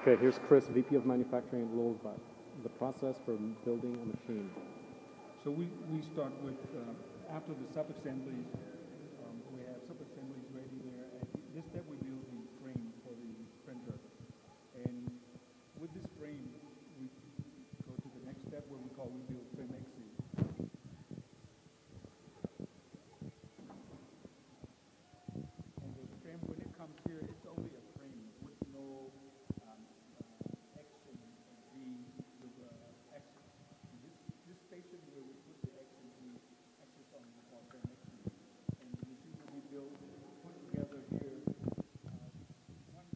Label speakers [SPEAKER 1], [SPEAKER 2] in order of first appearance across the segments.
[SPEAKER 1] Okay, here's Chris, VP of Manufacturing at Lulzbot. The process for building a machine.
[SPEAKER 2] So we, we start with, uh, after the sub-assemblies, um, we have sub-assemblies ready there. And this step we build the frame for the printer. And with this frame, we go to the next step where we call we build frame axis. And the frame, when it comes here, it's only a frame with no um, uh, X and V with uh, axis. And This, this station where we put the X and V axis on we call frame axis. And the machine that we build, put together here, uh, one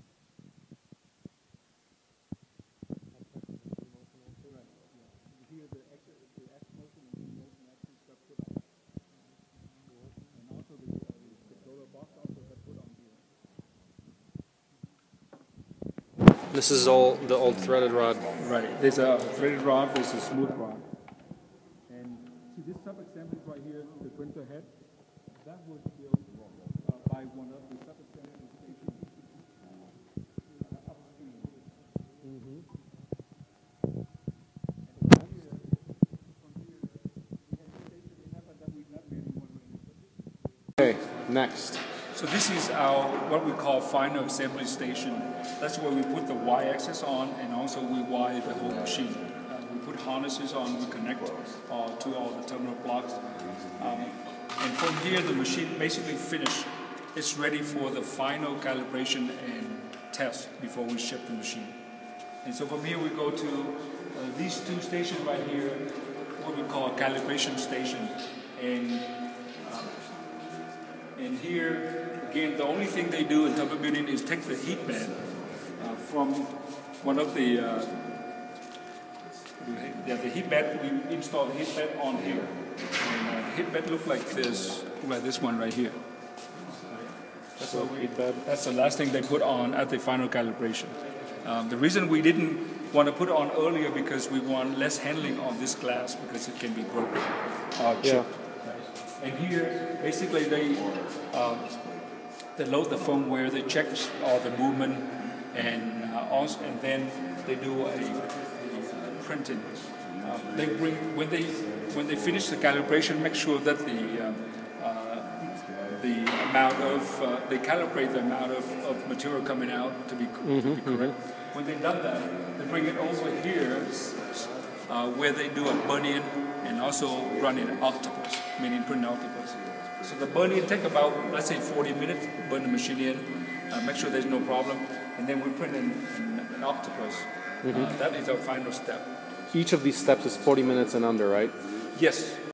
[SPEAKER 2] Correct, yeah. Here, the X, the X motion and the motion axis got put on. And also the, uh, the controller box also got put on here.
[SPEAKER 1] This is all the old threaded rod.
[SPEAKER 2] Right, there's a threaded rod, there's a smooth rod. And see this sub-assembly right here, the printer head, that was built uh, by one of the sub-assembly stations uh, upstream. And from here, from here, we have a station in there, but that we've not made one ready.
[SPEAKER 1] Okay, next.
[SPEAKER 2] So this is our what we call final assembly station. That's where we put the y-axis on, and also we wire the whole machine. Uh, we put harnesses on, we connect uh, to all the terminal blocks, um, and from here the machine basically finished. It's ready for the final calibration and test before we ship the machine. And so from here we go to uh, these two stations right here, what we call calibration station, and and here, again, the only thing they do in tubber building is take the heat bed uh, from one of the, uh, yeah, the heat bed, we install the heat bed on here. And uh, the heat bed look like this, like this one right here. That's, what we, that's the last thing they put on at the final calibration. Um, the reason we didn't want to put it on earlier because we want less handling on this glass because it can be broken. Uh,
[SPEAKER 1] Yeah.
[SPEAKER 2] And here, basically, they um, they load the firmware, they check all the movement, and uh, also, and then they do a, a printing. Uh, they bring when they when they finish the calibration, make sure that the um, uh, the amount of uh, they calibrate the amount of, of material coming out to be, to be correct. When they've done that, they bring it over here uh, where they do a burn-in and also run an octopus, meaning print octopus. So the burn-in take about let's say 40 minutes, burn the machine in, uh, make sure there's no problem, and then we print an, an, an octopus. Uh, that is our final step.
[SPEAKER 1] Each of these steps is 40 minutes and under, right?
[SPEAKER 2] Yes,